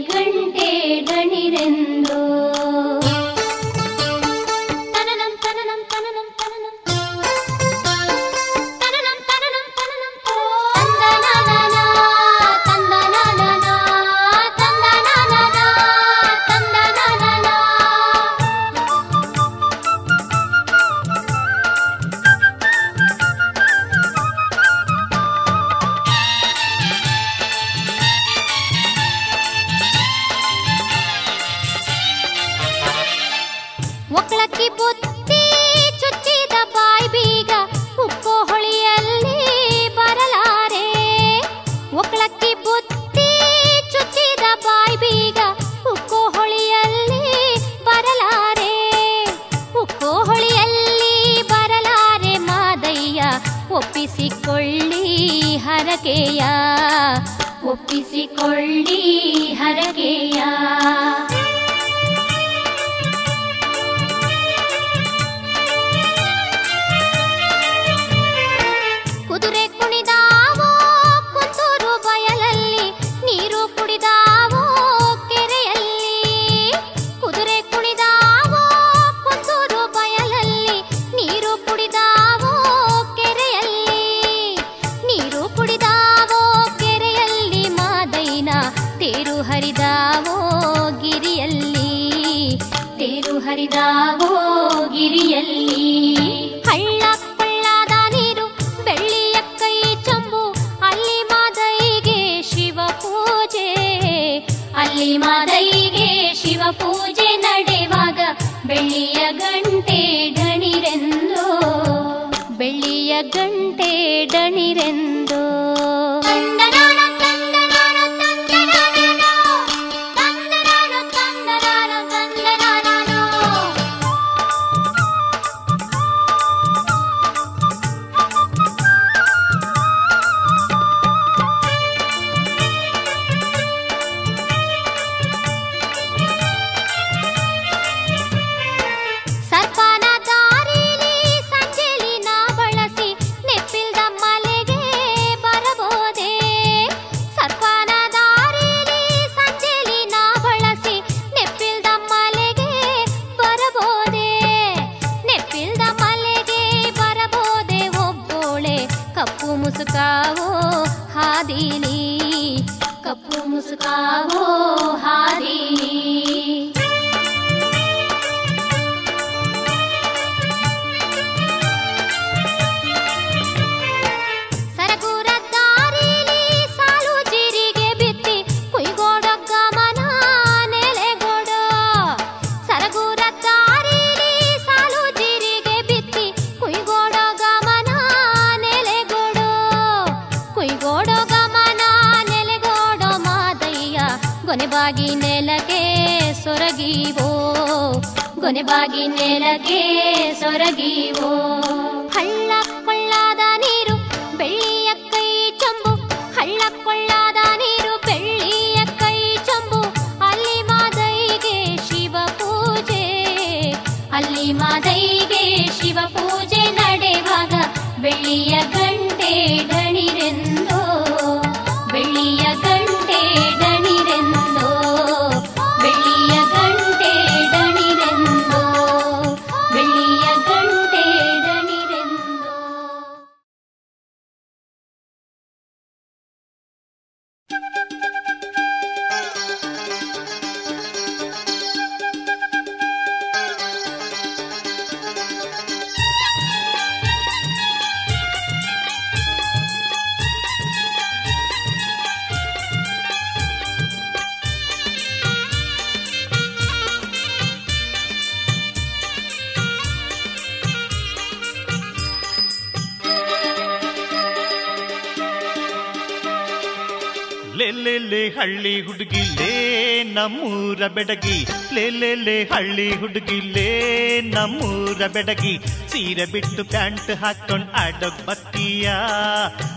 गण्टे डणिरेन्दु ಹಳ್ಳಿ ಹುಡುಗಿಲೇ ನಮ್ಮೂರ ಬೆಡಗಿ. ಲೇ ಹಳ್ಳಿ ಹುಡುಗಿಲೇ ನಮ್ಮೂರ ಬೆಡಗಿ. ಸೀರೆ ಬಿಟ್ಟು ಪ್ಯಾಂಟ್ ಹಾಕೊಂಡ್ ಆಡೋಕ್ ಬತ್ತೀಯ.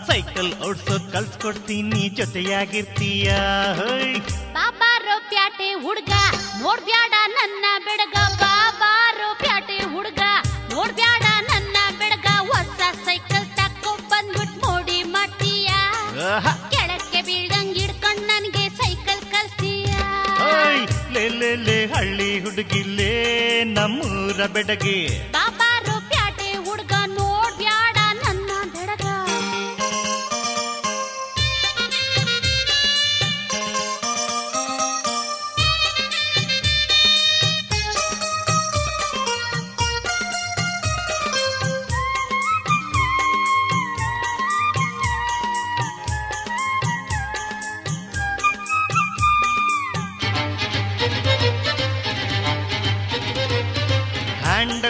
ಸೈಕಲ್ ಓಡ್ಸೋದ್ ಕಲ್ಸ್ಕೊಡ್ತೀನಿ ಜೊತೆಯಾಗಿರ್ತೀಯ. ಬಾಬಾರೋ ಪ್ಯಾಟೆ ಹುಡ್ಗ ನೋಡ್ಬ್ಯಾಡ ನನ್ನ ಬೆಡಗ. ಬಾಬಾರೋ ಪ್ಯಾಟೆ ಹುಡ್ಗ ನೋಡ್ಬ್ಯಾಡ ನನ್ನ ಬೆಡಗ. ಹೊಸ ಸೈಕಲ್ ತಕ್ಕೊ ಬಂದ್ಬಿಟ್ ನೋಡಿ ಮಾಡ್ತೀಯ. ಲೆಲ್ಲೆಲ್ಲೆ ಹಳ್ಳಿ ಹುಡುಗಿಲೇ ನಮ್ಮೂರ ಬೆಡಗಿ.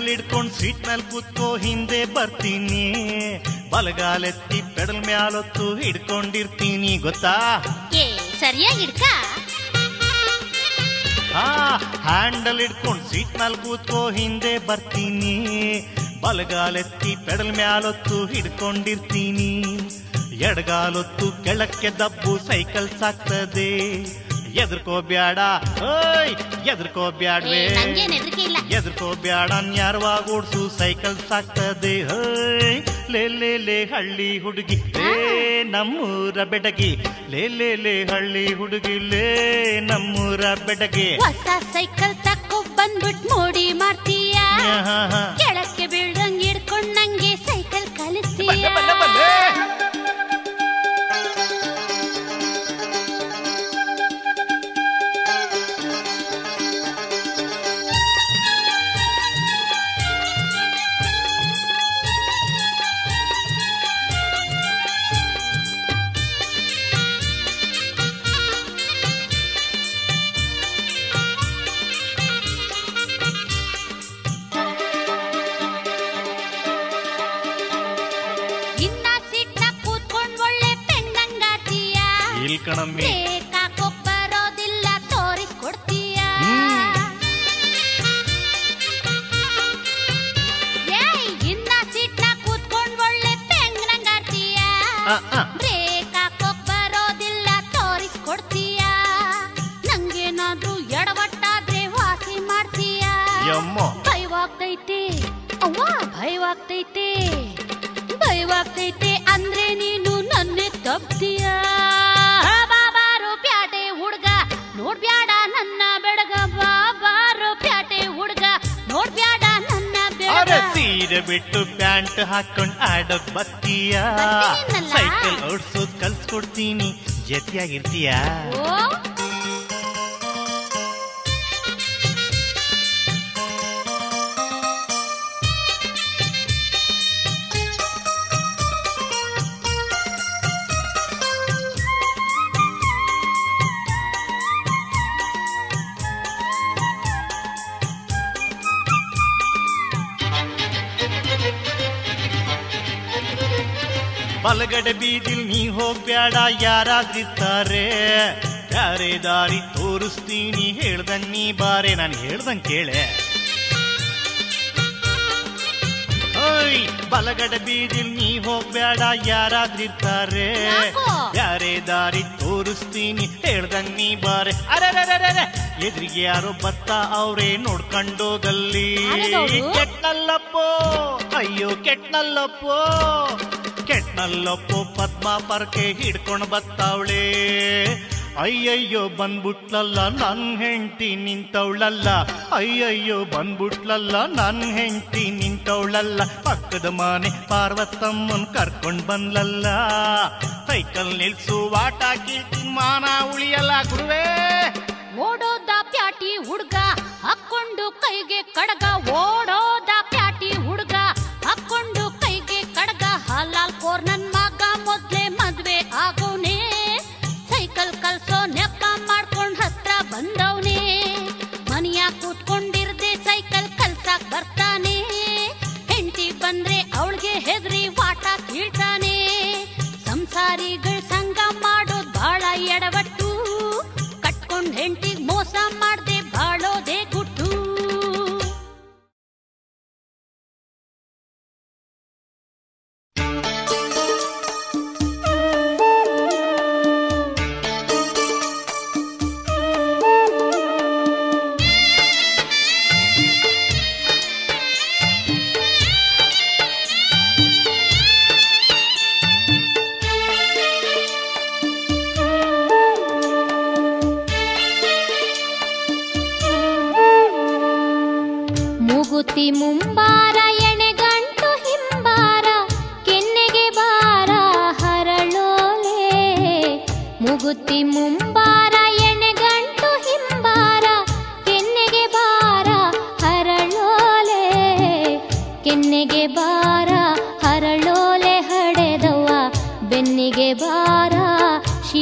ಹ್ಯಾಂಡಲ್ ಹಿಡ್ಕೊಂಡ್ ಸೀಟ್ ಮೇಲೆ ಕೂತ್ಕೋ ಹಿಂದೆ ಬರ್ತೀನಿ. ಬಲಗಾಲೆತ್ತಿ ಪೆಡಲ್ ಮ್ಯಾಲೊತ್ತು ಹಿಡ್ಕೊಂಡಿರ್ತೀನಿ ಗೊತ್ತಾ? ಏ ಸರಿಯಾಗಿ ಹಿಡ್ಕ. ಹಾ ಹ್ಯಾಂಡಲ್ ಹಿಡ್ಕೊಂಡ್ ಸೀಟ್ ಮೇಲೆ ಕೂತ್ಕೋ ಹಿಂದೆ ಬರ್ತೀನಿ. ಬಲಗಾಲೆತ್ತಿ ಪೆಡಲ್ ಮ್ಯಾಲೊತ್ತು ಹಿಡ್ಕೊಂಡಿರ್ತೀನಿ. ಎಡಗಾಲೊತ್ತು ಕೆಳಕ್ಕೆ ದಬ್ಬು ಸೈಕಲ್ ಸಾಕ್ತದೆ. ಎದ್ರಕೋಬ್ಯಾಡ ಓಯ್ ಏ ಎದ್ರಕೋಬ್ಯಾಡ್ವೇ ನಂಗೇನ್ ಹೆದ್ರಿಕೆ ಇಲ್ಲ ಎದ್ರಕೋಬ್ಯಾಡ ನ್ಯಾರವಾಗ ಓಡ್ಸು ಸೈಕಲ್ ಸಾಕ್ತದೆ ಹೋಯ್ ಲೇ ಲೇ ಲೇ ಹಳ್ಳಿ ಹುಡುಗಿ ಲೇ ನಮ್ಮೂರ ಬೆಡಗಿ ಲೇ ಲೇ ಲೇ ಹಳ್ಳಿ ಹುಡುಗಿ ಲೇ ನಮ್ಮೂರ ಬೆಡಗಿ ಹೊಸ ಸೈಕಲ್ ತಕ್ಕೊ ಬಂದ್ಬಿಟ್ ಮೋಡಿ ಮಾಡ್ತೀಯ ಆಹಾಹಾ. ಕೆಳಕ್ಕೆ ಬೀಳ್ದಂಗ್ ಹಿಡ್ಕೊಂಡ್ ನಂಗೆ ಸೈಕಲ್ ಕಲಿಸ್ತೀಯ ಜೊತೆಯಾಗಿರ್ತೀಯ ಓ ಬಲಗಡೆ ಬೀದಿಲ್ ನೀ ಹೋಗ್ಬೇಡ ಯಾರಾದ್ರಿರ್ತಾರೆ ಬ್ಯಾರೆ ದಾರಿ ತೋರಿಸ್ತೀನಿ ಹೇಳ್ದಂಗ್ ನೀ ಬಾರೆ ನಾನು ಹೇಳ್ದಂಗ್ ಕೇಳೆ. ಓಯ್ ಬಲಗಡ ಬೀದಿಲ್ ನೀ ಹೋಗ್ಬೇಡ ಯಾರಾದ್ರಿರ್ತಾರೆ? ಬ್ಯಾರೆ ದಾರಿ ತೋರಿಸ್ತೀನಿ ಹೇಳ್ದಂಗ್ ನೀ ಬಾರೆ. ಅರೆ ಎದುರಿಗೆ ಯಾರೋ ಬತ್ತ ಅವ್ರೇ ನೋಡ್ಕೊಂಡೋಗಲ್ಲಿ. ಕೆಟ್ಟಲ್ಲಪ್ಪೋ ಕೆಟ್ನಲ್ಲಪ್ಪೋ ಅಯ್ಯೋ ಕೆಟ್ನಲ್ಲಪ್ಪೋ. ಕೆಟ್ನಲ್ಲಪ್ಪೋ ಪದ್ಮ ಪರ್ಕೆ ಹಿಡ್ಕೊಂಡು ಬತ್ತಾವಳೆ. ಅಯ್ಯಯ್ಯೋ, ಬಂದ್ಬಿಟ್ಲಲ್ಲ, ನನ್ ಹೆಂಡತಿ ನಿಂತವಳಲ್ಲ. ಅಯ್ಯಯ್ಯೋ, ಬಂದ್ಬಿಟ್ಲಲ್ಲ, ನನ್ ಹೆಂಡತಿ ನಿಂತವಳಲ್ಲ. ಪಕ್ಕದ ಮನೆ ಪಾರ್ವತಮ್ಮನ್ ಕರ್ಕೊಂಡ್ ಬಂದ್ಲಲ್ಲ. ಸೈಕಲ್ ನಿಲ್ಸು ವಾಟಾಕಿ ಮಾನ ಉಳಿಯಲ್ಲ ಗುರುವೇ. ಓಡೋದ ಪ್ಯಾಟಿ ಹುಡ್ಗ ಹಾಕೊಂಡು ಕೈಗೆ ಕಡಗ ಓಡೋದ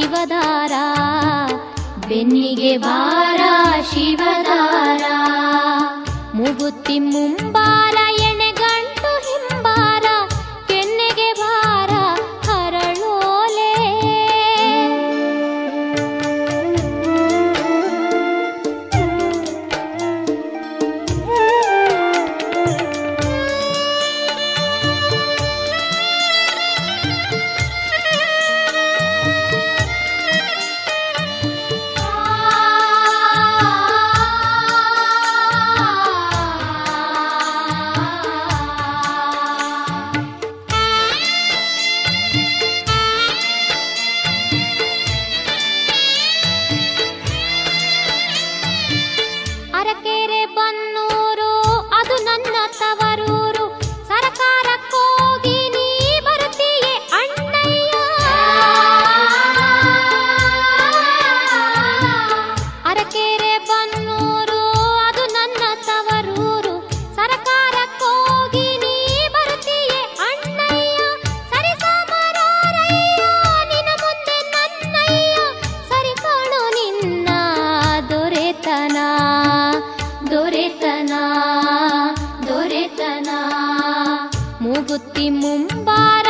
ಶಿವದಾರ ಬೆನ್ನಿಗೆ ಬಾರ ಶಿವದಾರ. ಮುಗುತ್ತಿ ಮುಂಬಾರ ಮೂಗುತ್ತಿ ಮುಂಬಾರ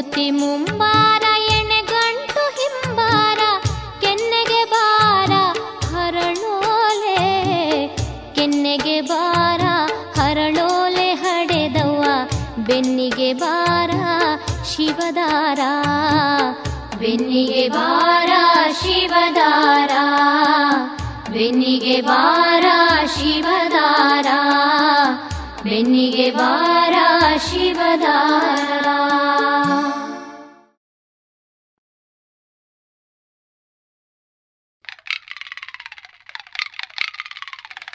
ಮೂಗುತ್ತಿ ಮುಂಬಾರ ಎಣೆಗಂಟು ಹಿಂಬಾರ, ಕೆನ್ನೆಗೆ ಬಾರ, ಹರಳೋಲೆ, ಕೆನ್ನೆಗೆ ಬಾರ, ಹರಳೋಲೆ ಹಡೆದವ್ವ, ಬೆನ್ನಿಗೆ ಬಾರ, ಶಿವದಾರ, ಬೆನ್ನಿಗೆ ಬಾರ, ಶಿವದಾರ, ಬೆನ್ನಿಗೆ ಬಾರ, ಶಿವದಾರ, ಬೆನ್ನಿಗೆ ಬಾರ, ಶಿವದಾರ.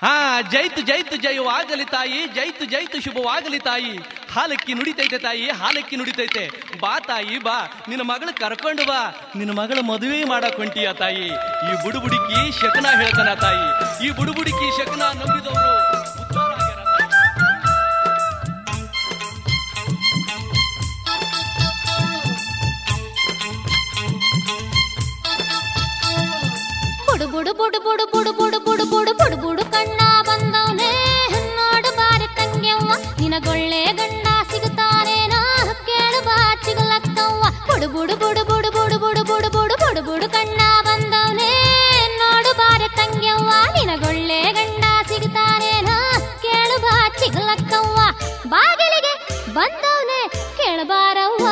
ಹಾ ಜೈತು ಜೈತು ಜಯವಾಗಲಿ ತಾಯಿ, ಜೈತು ಜೈತು ಶುಭವಾಗಲಿ ತಾಯಿ. ಹಾಲಕ್ಕಿ ನುಡಿತೈತೆ ತಾಯಿ, ಹಾಲಕ್ಕಿ ನುಡಿತೈತೆ. ಬಾ ತಾಯಿ, ಬಾ. ನಿನ್ನ ಮಗಳು ಕರ್ಕೊಂಡು ಬಾ. ನಿನ್ನ ಮಗಳ ಮದುವೆ ಮಾಡಕ್ ಹೊಂಟಿಯ ತಾಯಿ. ಈ ಬುಡುಬುಡಿಕಿ ಶಕನ ಹೇಳ್ತಾನ ತಾಯಿ. ಈ ಬುಡುಬುಡಿಕಿ ಶಕನ ನಂಬಿದವರು ಬುಡು ಬುಡು ಬುಡು ಬುಡು ಬುಡು ಬುಡು ಬುಡು ಬುಡು ಬುಡು ಕಣ್ಣ ಬಂದವನೇ ನೋಡು ಬಾರಿ ತಂಗ್ಯವ್ವ ನಿನಗೊಳ್ಳೆ ಗಂಡ ಸಿಗುತ್ತಾನೇನ ಕೇಳು ಬಾ ಚಿಗಲಕ್ಕವ್ವ ಬುಡು ಬುಡು ಬುಡು ಬುಡು ಬುಡು ಬುಡು ಬುಡು ಬುಡು ಬುಡು ಬುಡು ಕಣ್ಣ ಬಂದವನೇ ನೋಡು ಬಾರಿ ತಂಗ್ಯವ್ವ ನಿನಗೊಳ್ಳೆ ಗಂಡ ಸಿಗುತ್ತಾನೇನ ಕೇಳು ಬಾ ಚಿಗಲಕ್ಕವ್ವ ಬಾಗಿಲಿಗೆ ಬಂದವನೇ, ಕೇಳಬಾರವ್ವ.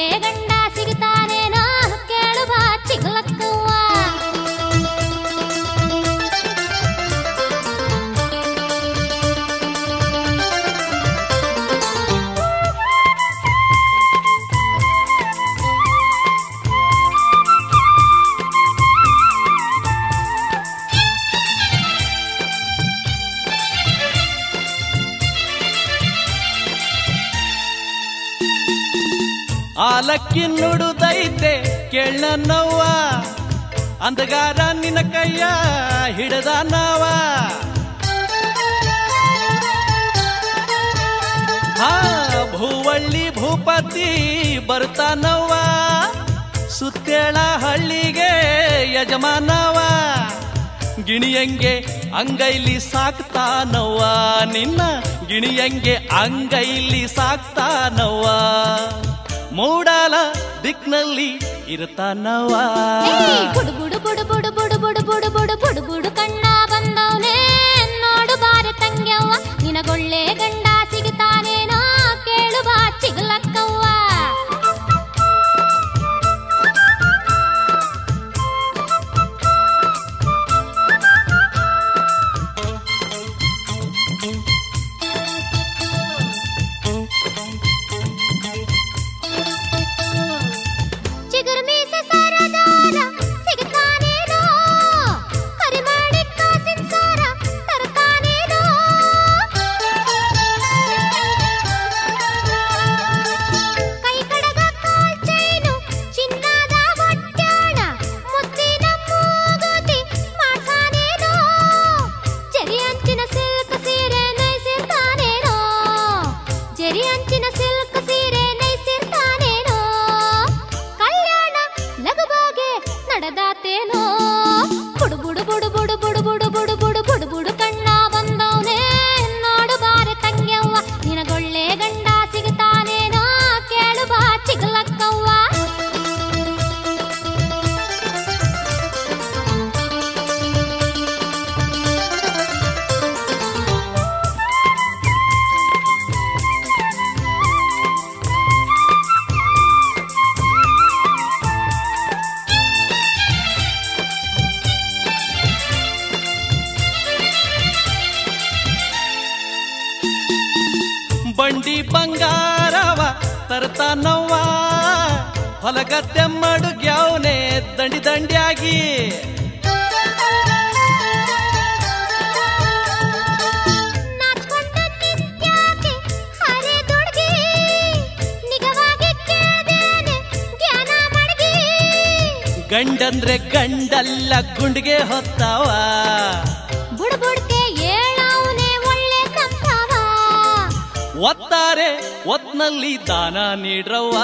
കണ്ണേ കണ്ട ಆಲಕ್ಕಿ ನುಡುದೈತೆ, ಕೇಳನವ್ವ. ಅಂದಗಾರ ನಿನ್ನ ಕೈಯ ಹಿಡದ ನಾವ. ಭೂವಳ್ಳಿ ಭೂಪತಿ ಬರ್ತಾನವ್ವ. ಸುತ್ತೇಳ ಹಳ್ಳಿಗೆ ಯಜಮಾನವ. ಗಿಣಿಯಂಗೆ ಅಂಗೈಲಿ ಸಾಕ್ತಾನವ್ವ. ನಿನ್ನ ಗಿಣಿಯಂಗೆ ಅಂಗೈಲಿ ಸಾಕ್ತಾನವ್ವ. ಮೂಡಾಲ ದಿಕ್ನಲ್ಲಿ ಬುಡು ಬುಡು ಬುಡು ಬುಡು ಬುಡು ಬುಡು ಬುಡು ಕಣ್ಣ ಬಂದವನೇ ನೋಡು ಬಾರ ತಂಗ್ಯವ್ವ ನಿನಗೊಳ್ಳೆ ಗಂಡ ಗದ್ದೆ ಮಡುಗ್ಯಾವನೆ ದಂಡಿ ದಂಡಿಯಾಗಿ. ಗಂಡಂದ್ರೆ ಗಂಡಲ್ಲ ಗುಂಡಿಗೆ ಹೊತ್ತಾವ. ಬುಡ್ಬುಡ್ಕೆ ಏಳವನೇ ಒಳ್ಳೆ ಸಂಭವ. ಒತ್ತಾರೆ ಒತ್ನಲ್ಲಿ ದಾನ ನೀಡ್ರವ್ವ.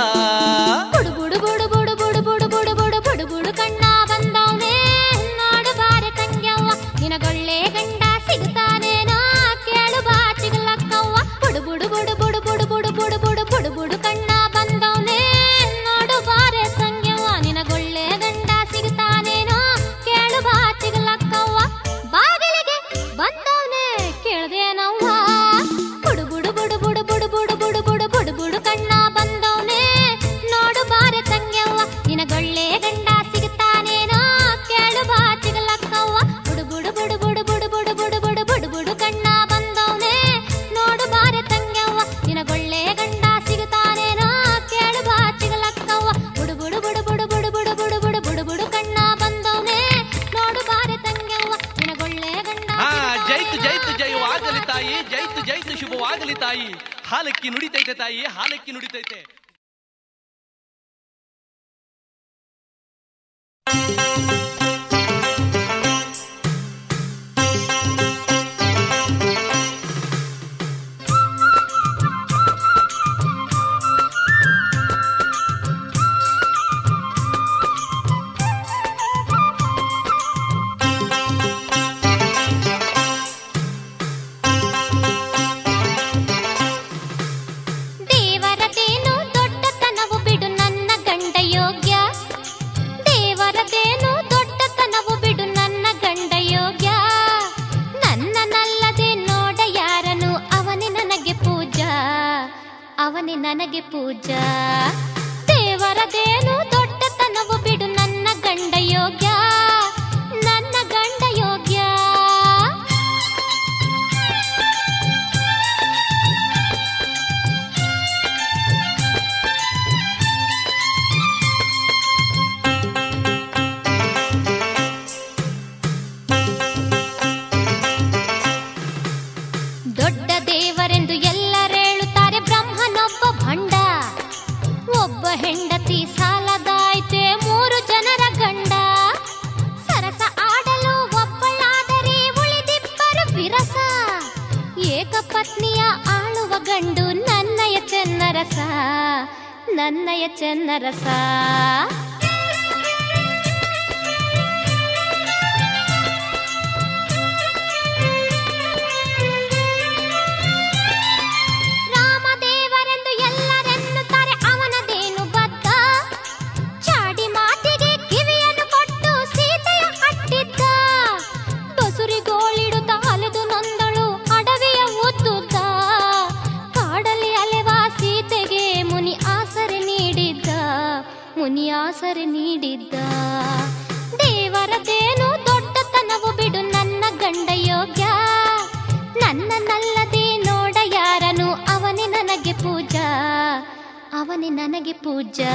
ಅವನೇ ನನಗೆ ಪೂಜಾ.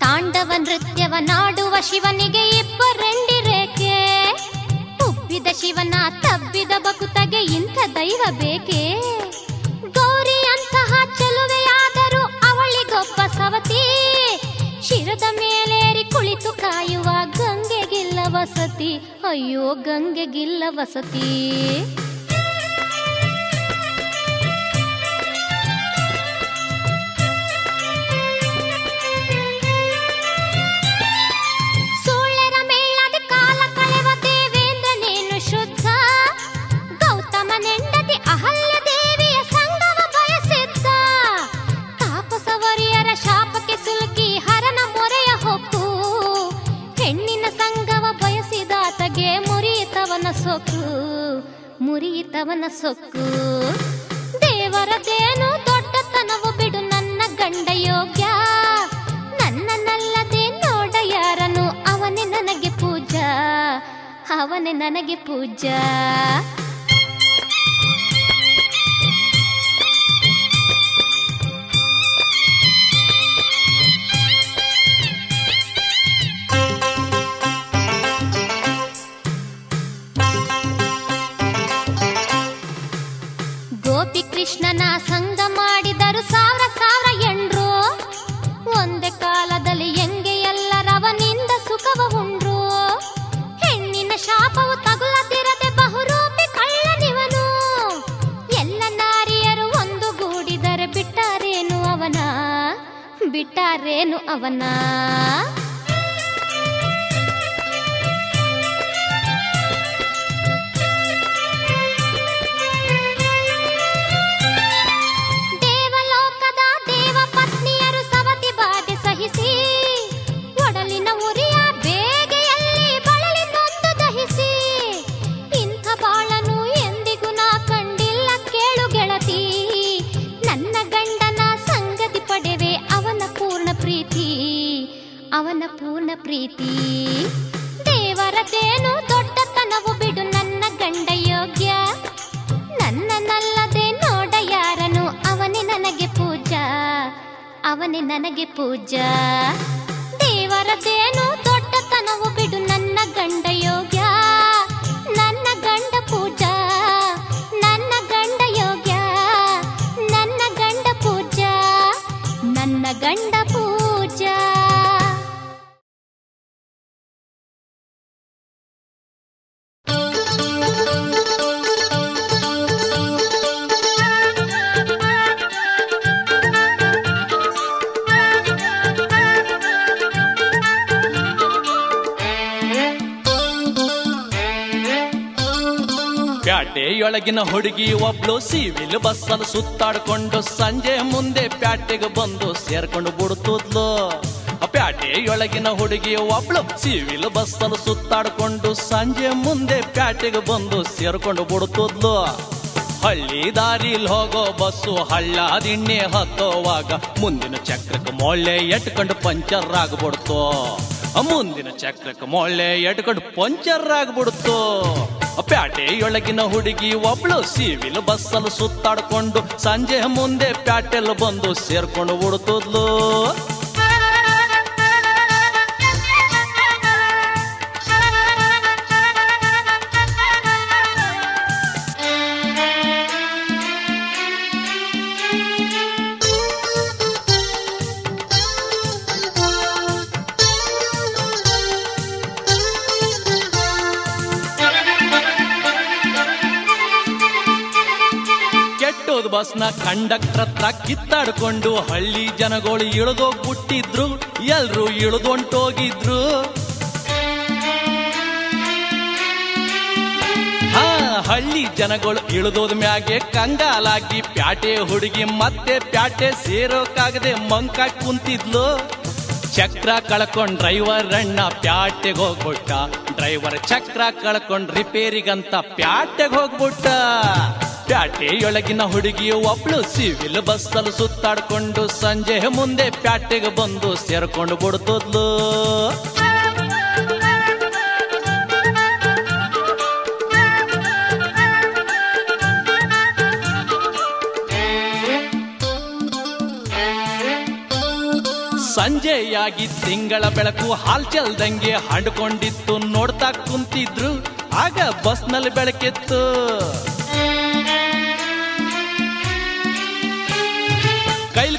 ತಾಂಡವ ನೃತ್ಯವ ನಾಡುವ ಶಿವನಿಗೆ ಇಬ್ಬರೆಂಡಿರೇಕೆ ಉಬ್ಬಿದ ಶಿವನ ತಬ್ಬಿದ ಬಕುತಗೆ ಇಂಥ ದೈವ ಬೇಕೇ? ಅಯ್ಯೋ ಗಂಗೆಗಿಲ್ಲ ವಸತಿ. ಅವನೇ ನನಗೆ ಪೂಜಾ ಅವನ ಅವನ ಪೂರ್ಣ ಪ್ರೀತಿ. ದೇವರದೇನು ದೊಡ್ಡತನವು ಬಿಡು ನನ್ನ ಗಂಡ ಯೋಗ್ಯ. ನನ್ನನ್ನಲ್ಲದೆ ನೋಡ ಯಾರನು ಅವನೇ ನನಗೆ ಪೂಜಾ ಅವನೇ ನನಗೆ ಪೂಜಾ ದೇವರದೇನು ದೊಡ್ಡತನವು ಬಿಡು ನನ್ನ ಗಂಡ ಯೋಗ್ಯ. ಪ್ಯಾಟೆಯೊಳಗಿನ ಹುಡುಗಿ ಒಬ್ಳು ಸಿವಿಲ್ ಬಸ್ಸಲ್ಲಿ ಸುತ್ತಾಡ್ಕೊಂಡು ಸಂಜೆ ಮುಂದೆ ಪ್ಯಾಟೆಗೆ ಬಂದು ಸೇರ್ಕೊಂಡು ಬಿಡುತ್ತಿದ್ಲು ಆ ಪ್ಯಾಟೆಯೊಳಗಿನ ಹುಡುಗಿ ಒಬ್ಳು ಸಿವಿಲ್ ಬಸ್ಸಲ್ಲಿ ಸುತ್ತಾಡ್ಕೊಂಡು ಸಂಜೆ ಮುಂದೆ ಪ್ಯಾಟೆಗೆ ಬಂದು ಸೇರ್ಕೊಂಡು ಬಿಡುತ್ತಿದ್ಲು ಹಳ್ಳಿ ದಾರಿಲ್ ಹೋಗೋ ಬಸ್ಸು ಹಳ್ಳ ದಿಣ್ಣೆ ಹತ್ತೋವಾಗ ಮುಂದಿನ ಚಕ್ರಕ್ಕೆ ಮೊಳ್ಳೆ ಎಟ್ಕೊಂಡು ಪಂಚರ್ ಆಗ್ಬಿಡ್ತು. ಮುಂದಿನ ಚಕ್ರಕ್ಕೆ ಮೊಳ್ಳೆ ಎಟ್ಕೊಂಡು ಪಂಚರ್ ಆಗ್ಬಿಡ್ತು ಆ ಪ್ಯಾಟೆಯೊಳಗಿನ ಹುಡುಗಿ ಒಬ್ಳು ಸಿವಿಲ್ ಬಸ್ಸಲ್ಲಿ ಸುತ್ತಾಡ್ಕೊಂಡು ಸಂಜೆ ಮುಂದೆ ಪ್ಯಾಟೆಲ್ ಬಂದು ಸೇರ್ಕೊಂಡು ಬಿಡ್ತದ್ಲು ಬಸ್ನ ಕಂಡಕ್ಟರ್ ಹತ್ರ ಕಿತ್ತಾಡ್ಕೊಂಡು ಹಳ್ಳಿ ಜನಗಳು ಇಳಿದೋಗ್ಬಿಟ್ಟಿದ್ರು ಎಲ್ರು ಇಳಿದೊಂಟೋಗಿದ್ರು. ಹಾ, ಹಳ್ಳಿ ಜನಗಳು ಇಳಿದೋದ್ ಮ್ಯಾಗೆ ಕಂಗಾಲಾಗಿ ಪ್ಯಾಟೆ ಹುಡುಗಿ ಮತ್ತೆ ಪ್ಯಾಟೆ ಸೇರೋಕಾಗದೆ ಮಂಕಾಟ್ ಕುಂತಿದ್ಲು. ಚಕ್ರ ಕಳ್ಕೊಂಡ್ ಡ್ರೈವರ್ ಅಣ್ಣ ಪ್ಯಾಟೆಗೆ ಹೋಗ್ಬಿಟ್ಟ. ಡ್ರೈವರ್ ಚಕ್ರ ಕಳ್ಕೊಂಡ್ ರಿಪೇರಿಗಂತ ಪ್ಯಾಟೆಗೆ ಹೋಗ್ಬಿಟ್ಟ. ಪ್ಯಾಟೆಯೊಳಗಿನ ಹುಡುಗಿಯು ಒಬ್ಳು ಸಿವಿಲ್ ಬಸ್ಸಲ್ಲಿ ಸುತ್ತಾಡ್ಕೊಂಡು ಸಂಜೆ ಮುಂದೆ ಪ್ಯಾಟೆಗೆ ಬಂದು ಸೇರ್ಕೊಂಡು ಬಿಡ್ತದ್ಲು. ಸಂಜೆಯಾಗಿ ತಿಂಗಳ ಬೆಳಕು ಹಾಲ್ ಚೆಲ್ದಂಗೆ ಹಂಡ್ಕೊಂಡಿತ್ತು, ನೋಡ್ತಾ ಕುಂತಿದ್ರು, ಆಗ ಬಸ್ನಲ್ಲಿ ಬೆಳಕಿತ್ತು.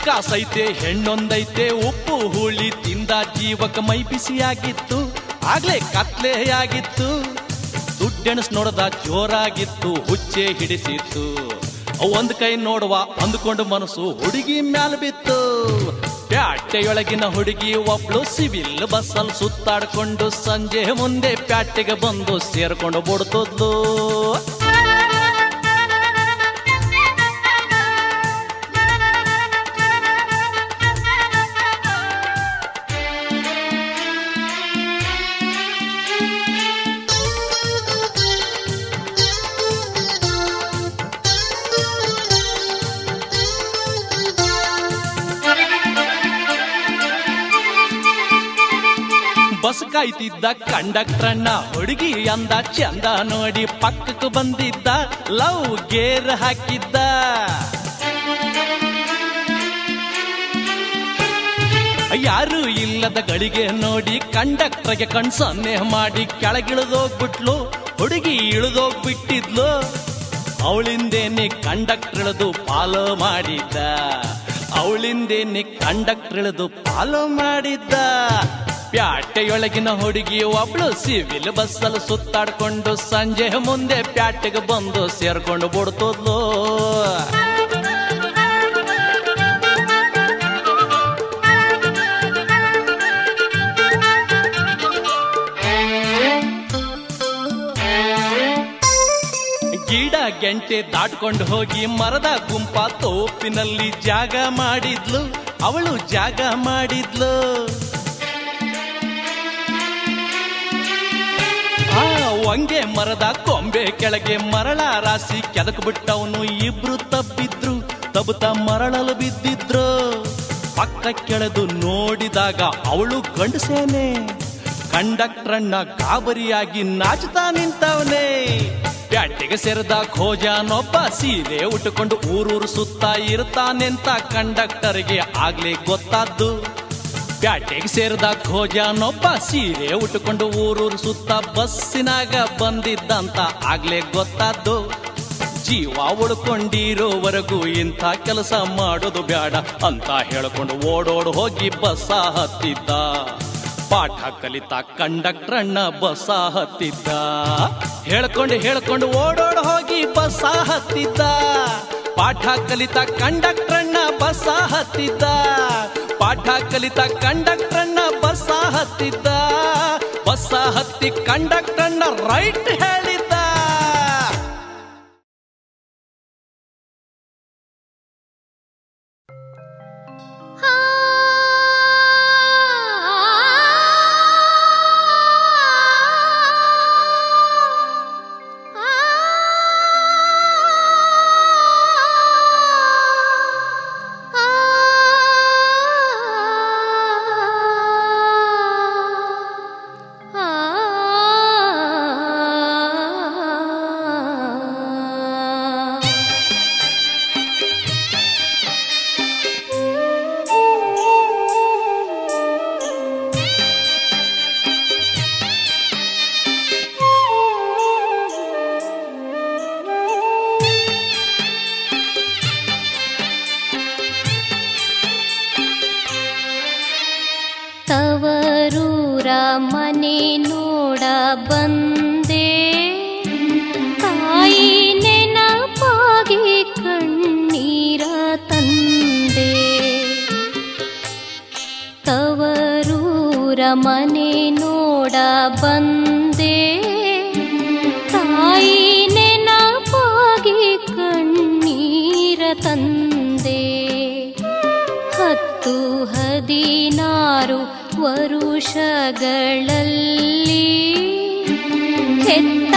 ಕಾಸೈತೆ ಹೆಣ್ಣೊಂದೈತೆ, ಉಪ್ಪು ಹುಳಿ ತಿಂದ ಜೀವಕ ಮೈ ಬಿಸಿಯಾಗಿತ್ತು ಆಗ್ಲೇ ಕತ್ಲೆ ಆಗಿತ್ತು ದುಡ್ಡೆಣಸ್ ನೋಡದ ಜೋರಾಗಿತ್ತು, ಹುಚ್ಚೆ ಹಿಡಿಸಿತ್ತು. ಒಂದ್ ಕೈ ನೋಡುವ, ಅಂದ್ಕೊಂಡು ಮನಸ್ಸು ಹುಡುಗಿ ಮ್ಯಾಲ ಬಿತ್ತು. ಪ್ಯಾಟೆಯೊಳಗಿನ ಹುಡುಗಿ ಒಬ್ಳು ಸಿವಿಲ್ ಬಸ್ಸಲ್ಲಿ ಸುತ್ತಾಡ್ಕೊಂಡು ಸಂಜೆ ಮುಂದೆ ಪ್ಯಾಟೆಗೆ ಬಂದು ಸೇರ್ಕೊಂಡು ಬಿಡ್ತದ್ಲು ಕಾಯ್ತಿದ್ದ ಕಂಡಕ್ಟ್ರನ್ನ ಹುಡುಗಿ ಅಂದ ಚಂದ ನೋಡಿ ಪಕ್ಕಕ್ಕೆ ಬಂದಿದ್ದ ಲವ್ ಗೇರ್ ಹಾಕಿದ್ದ. ಯಾರು ಇಲ್ಲದ ಗಳಿಗೆ ನೋಡಿ ಕಂಡಕ್ಟರ್ಗೆ ಕಣ್ ಸನ್ನೆ ಮಾಡಿ ಕೆಳಗಿಳಿದೋಗ್ಬಿಟ್ಲು, ಹುಡುಗಿ ಇಳಿದೋಗ್ಬಿಟ್ಟಿದ್ಲು. ಅವಳಿಂದೇನೆ ಕಂಡಕ್ಟರ್ ಇಳಿದು ಪಾಲೋ ಮಾಡಿದ್ದ. ಅವಳಿಂದೇನೆ ಕಂಡಕ್ಟರ್ ಇಳಿದು ಪಾಲೋ ಮಾಡಿದ್ದ. ಪ್ಯಾಟೆಯೊಳಗಿನ ಹುಡುಗಿಯು ಒಬ್ಳು ಸಿವಿಲ್ ಬಸ್ಸಲ್ಲಿ ಸುತ್ತಾಡ್ಕೊಂಡು ಸಂಜೆ ಮುಂದೆ ಪ್ಯಾಟೆಗೆ ಬಂದು ಸೇರ್ಕೊಂಡು ಬಿಡ್ತದ್ಲು ಗಿಡ ಗೆಂಟೆ ದಾಟ್ಕೊಂಡು ಹೋಗಿ ಮರದ ಗುಂಪ ತೋಪಿನಲ್ಲಿ ಜಾಗ ಮಾಡಿದ್ಲು. ಅವಳು ಜಾಗ ಮಾಡಿದ್ಲು. ಒಂಗೆ ಮರದ ಕೊಂಬೆ ಕೆಳಗೆ ಮರಳ ರಾಶಿ ಕೆದಕ್ ಬಿಟ್ಟವನು ಇಬ್ರು ತಬ್ಬಿದ್ರು, ತಬುತ ಮರಳಲು ಬಿದ್ದಿದ್ರು. ಪಕ್ಕ ಕೆಳೆದು ನೋಡಿದಾಗ ಅವಳು ಗಂಡಸೇನೆ, ಕಂಡಕ್ಟ್ರನ್ನ ಗಾಬರಿಯಾಗಿ ನಾಚುತ್ತಾ ನಿಂತವನೇ. ಪ್ಯಾಟೆಗೆ ಸೇರಿದ ಖೋಜಾನೊಬ್ಬ ಸೀರೆ ಉಟ್ಟುಕೊಂಡು ಊರೂರು ಸುತ್ತ ಇರ್ತಾನೆಂತ ಕಂಡಕ್ಟರ್ಗೆ ಆಗ್ಲೇ ಗೊತ್ತಾದ್ದು. ಪ್ಯಾಟೆಗೆ ಸೇರಿದ ಖೋಜನೊಬ್ಬ ಸೀರೆ ಉಟ್ಕೊಂಡು ಊರೂರು ಸುತ್ತ ಬಸ್ಸಿನಾಗ ಬಂದಿದ್ದಂತ ಆಗ್ಲೇ ಗೊತ್ತಾದ್ದು. ಜೀವ ಉಳ್ಕೊಂಡಿರೋವರೆಗೂ ಇಂಥ ಕೆಲಸ ಮಾಡೋದು ಬೇಡ ಅಂತ ಹೇಳ್ಕೊಂಡು ಓಡೋಡ್ ಹೋಗಿ ಬಸ್ಸ ಹತ್ತಿದ್ದ. ಪಾಠ ಕಲಿತ ಕಂಡಕ್ಟ್ರಣ್ಣ ಬಸ್ಸ ಹತ್ತಿದ್ದ. ಹೇಳ್ಕೊಂಡು ಹೇಳ್ಕೊಂಡು ಓಡೋಡ್ ಹೋಗಿ ಬಸ್ಸ ಹತ್ತಿದ್ದ. ಪಾಠ ಕಲಿತ ಕಂಡಕ್ಟ್ರಣ್ಣ ಬಸ್ಸ ಹತ್ತಿದ್ದ. ಪಾಠ ಕಲಿತ ಕಂಡಕ್ಟ್ರನ್ನ ಬಸ್ಸ ಹತ್ತಿದ್ದ ಬಸ್ಸ ಹತ್ತಿ ರೈಟ್ ಹೇಳಿದ್ದ. ತವರೂರ ಮನೆ ನೋಡ ಬಂದೆ. ತಾಯಿ ನೆನಪಾಗಿ ಕಣ್ಣೀರ ತಂದೆ. ತವರೂರ ಮನೆ ನೋಡ ಬಂದೆ. ತಾಯಿ ನೆನಪಾಗಿ ಕಣ್ಣೀರ ತಂದೆ. ವರುಷಗಳಲ್ಲಿ ಹೆತ್ತ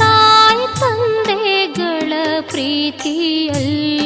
ತಾಯಿ ತಂದೆಗಳ ಪ್ರೀತಿಯಲ್ಲಿ